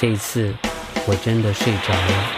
这一次，我真的睡着了。